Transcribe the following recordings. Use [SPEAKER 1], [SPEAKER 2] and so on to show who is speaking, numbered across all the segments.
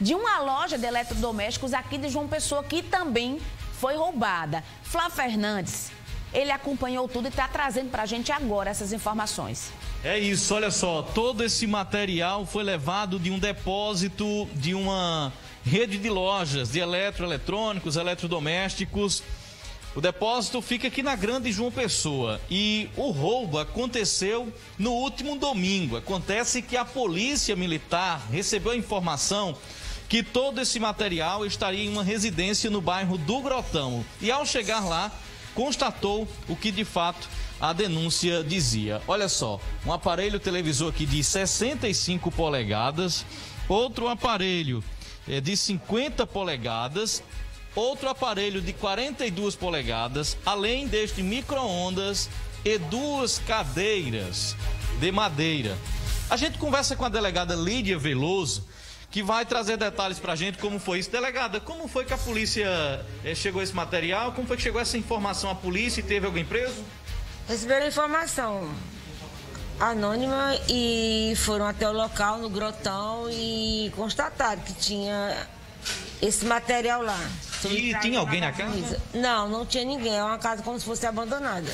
[SPEAKER 1] de uma loja de eletrodomésticos aqui de João Pessoa que também foi roubada. Flá Fernandes, ele acompanhou tudo e está trazendo para a gente agora essas informações.
[SPEAKER 2] É isso, olha só, todo esse material foi levado de um depósito de uma rede de lojas de eletroeletrônicos, eletrodomésticos. O depósito fica aqui na Grande João Pessoa e o roubo aconteceu no último domingo. Acontece que a polícia militar recebeu a informação que todo esse material estaria em uma residência no bairro do Grotão. E ao chegar lá, constatou o que de fato a denúncia dizia. Olha só, um aparelho televisor aqui de 65 polegadas, outro aparelho é, de 50 polegadas, outro aparelho de 42 polegadas, além deste micro-ondas e duas cadeiras de madeira. A gente conversa com a delegada Lídia Veloso, que vai trazer detalhes para a gente como foi isso. Delegada, como foi que a polícia eh, chegou esse material? Como foi que chegou essa informação à polícia e teve alguém preso?
[SPEAKER 3] Receberam informação anônima e foram até o local no grotão e constataram que tinha esse material lá.
[SPEAKER 2] E tinha alguém na casa?
[SPEAKER 3] Não, não tinha ninguém. É uma casa como se fosse abandonada.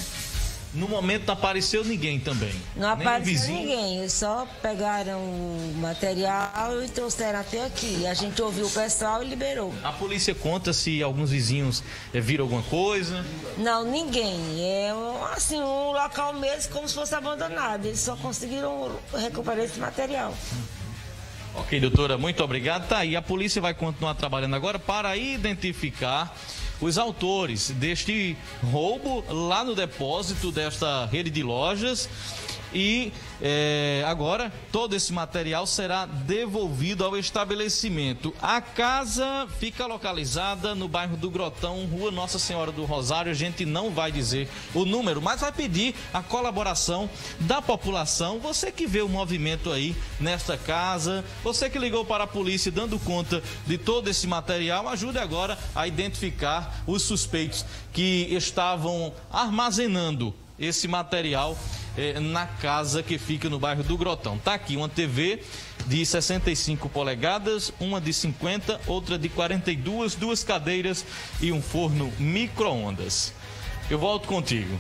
[SPEAKER 2] No momento não apareceu ninguém também.
[SPEAKER 3] Não apareceu ninguém, só pegaram o material e trouxeram até aqui. A gente ouviu o pessoal e liberou.
[SPEAKER 2] A polícia conta se alguns vizinhos é, viram alguma coisa?
[SPEAKER 3] Não, ninguém. É assim, um local mesmo como se fosse abandonado. Eles só conseguiram recuperar esse material.
[SPEAKER 2] Ok, doutora, muito obrigado. Tá aí, a polícia vai continuar trabalhando agora para identificar os autores deste roubo lá no depósito desta rede de lojas e é, agora todo esse material será devolvido ao estabelecimento. A casa fica localizada no bairro do Grotão, Rua Nossa Senhora do Rosário. A gente não vai dizer o número, mas vai pedir a colaboração da população. Você que vê o movimento aí nesta casa, você que ligou para a polícia dando conta de todo esse material, ajude agora a identificar os suspeitos que estavam armazenando esse material eh, na casa que fica no bairro do Grotão. Tá aqui uma TV de 65 polegadas, uma de 50, outra de 42, duas cadeiras e um forno micro-ondas. Eu volto contigo.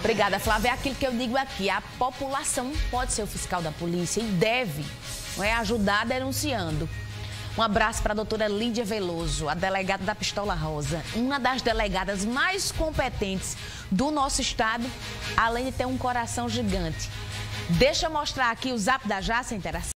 [SPEAKER 1] Obrigada, Flávia. É aquilo que eu digo aqui: a população pode ser o fiscal da polícia e deve não é, ajudar denunciando. Um abraço para a doutora Lídia Veloso, a delegada da Pistola Rosa, uma das delegadas mais competentes do nosso estado, além de ter um coração gigante. Deixa eu mostrar aqui o zap da Jaça Interação.